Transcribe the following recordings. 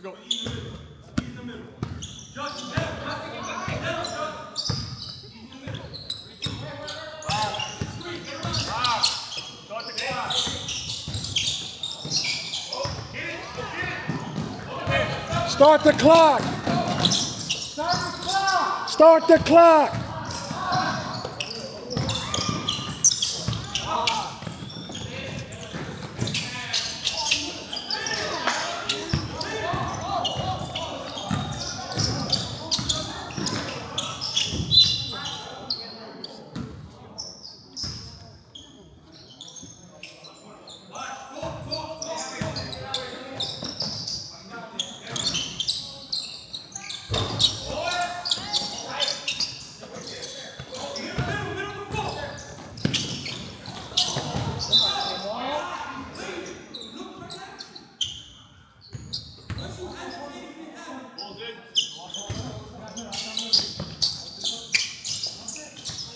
Here go. He's the middle. Just Start the clock. Start the clock. Start the clock.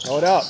Hold up.